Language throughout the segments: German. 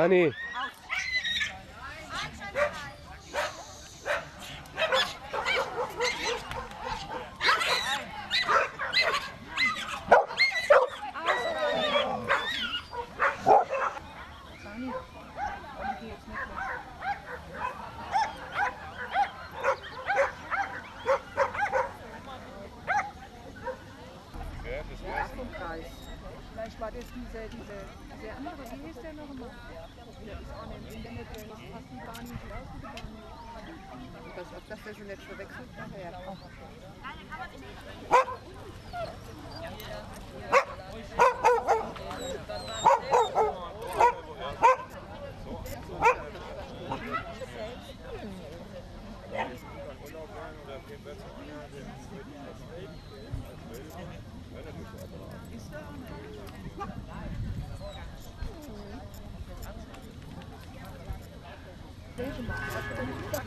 Hani Vielleicht war das diese, diese, diese andere, wie hieß der noch immer? Der ist auch nicht im Internet, der ist fast die Bahn nicht rausgegangen. Ich weiß ob das der schon nicht verwechselt nachher.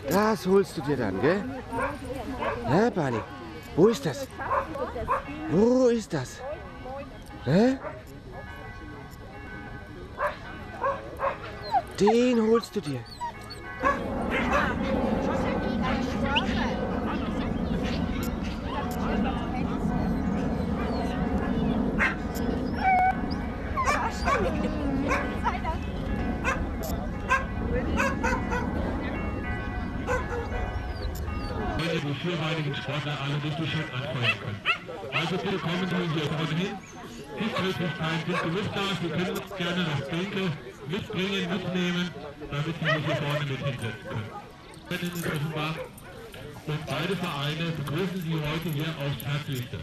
Das holst du dir dann, gell? Hä, Barney? Wo ist das? Wo ist das? Hä? Den holst du dir. Heute die vierbeinigen Sportler alle schön anfeuern können. Also bitte kommen Sie hier vorne hin. Sitzmöglichkeiten sind genug da. Sie können uns gerne noch Bänke mitbringen, mitnehmen, damit Sie sich hier vorne mit hinsetzen können. In Offenbach und beide Vereine begrüßen Sie heute hier aufs Herzlichste.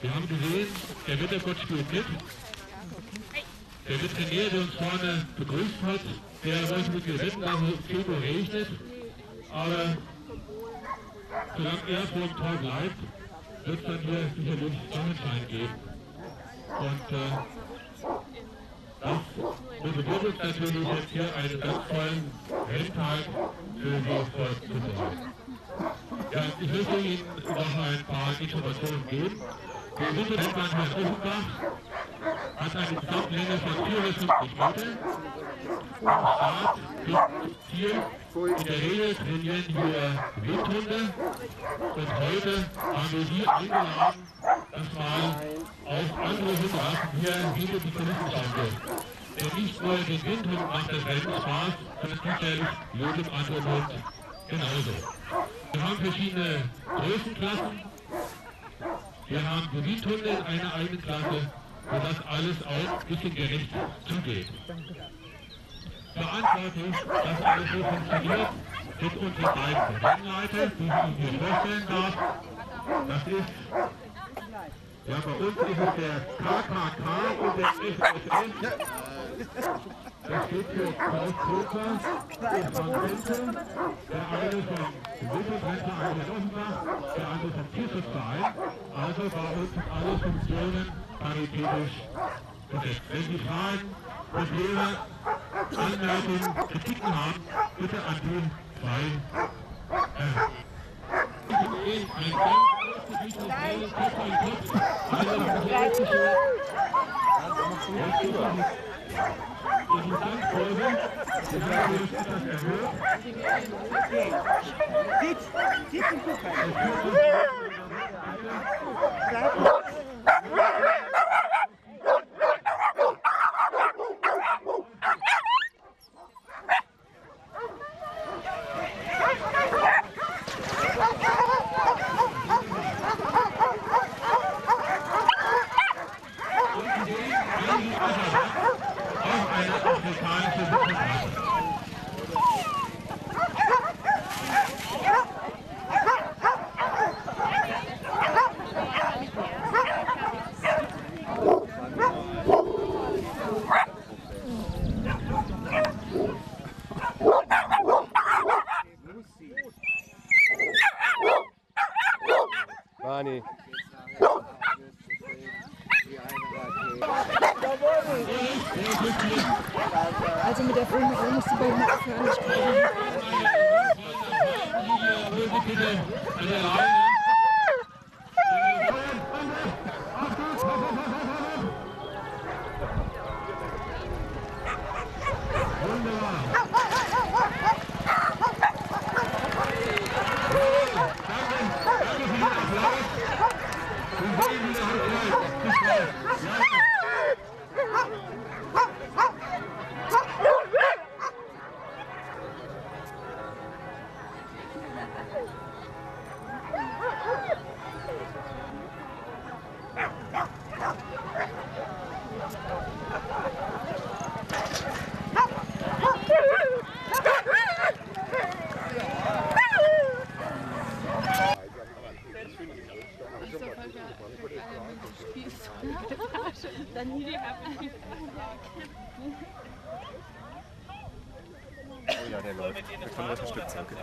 Wir haben gesehen, der Wettergott spielt mit. Der Veterinär, der uns vorne begrüßt hat, der wollte mit mir wetten, dass es regnet. Aber solange er vor dem Tor bleibt, wird es dann hier sicherlich Sonnenschein geben. Und äh, das motiviert uns natürlich jetzt hier einen ganz tollen Renntag für Volk zu bereiten. Ja, ich möchte Ihnen noch ein paar Informationen geben. Der Winterrennbahn Herrn Offenbach hat eine Gesamtlänge von 450 Metern. Zum Ziel. In der Regel trainieren hier Windhunde. Und heute haben wir Sie eingeladen, dass mal auch andere Hundrassen hier hinter die Kulissen schauen dürfen. Denn nicht nur den Windhunden macht das Rennen Spaß, sondern sicherlich jedem anderen Hund genauso. Wir haben verschiedene Größenklassen. Wir haben die Windhunde in einer eigenen Klasse, sodass alles auch ein bisschen gerecht zugeht. Verantwortlich, dass alles so funktioniert, sind unsere beiden Rennleiter, die ich Ihnen hier vorstellen darf. Das ist, ja bei uns ist es der KKK und der SSS. Das steht für Klaus Koper und Frank Wenzel, der eine vom Wildesrennverein in Offenbach, der andere vom Tierschutzverein. Also bei uns sind alle Funktionen paritätisch. Wenn Sie Fragen, Probleme, Anmerkungen, Kritiken haben, bitte an die zwei äh, ein ganz großes Mikrofon, Kopf an Kopf, alle sehr schön. Das ist ganz toll. Wir haben jetzt etwas erhöht. Sitz, sitz und guck Auch eine afrikanische Witwenrasse. Barney. Also mit der Filmerei musst du bei mir aufhören. Ich glaube, Bitte an der Leine. Oh ja, der läuft. Wir können das unterstützen. Okay.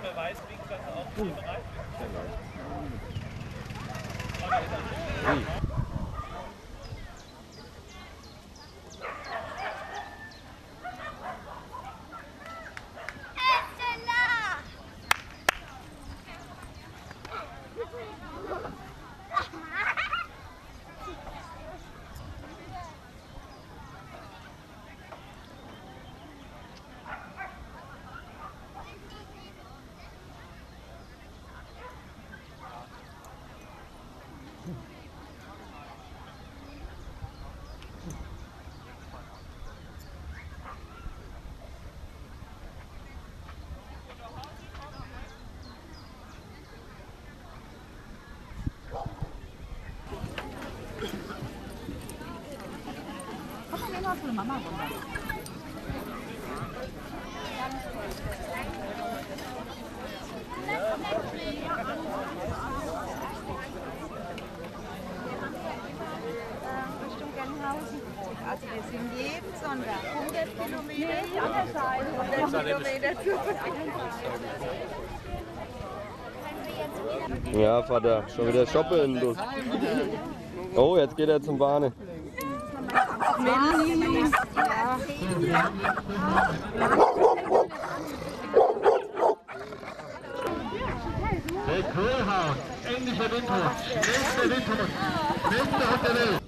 Der läuft. Ui. Richtung Genhausen. Also wir sind jeden Sonntag 100 Kilometer. 100 Kilometer zurück. Ja, Vater, schon wieder shoppen. Oh, jetzt geht er zum Bahne. Der Kohlhaus, englischer Windhund, schnellster Windhund, schnellster Hund der Welt.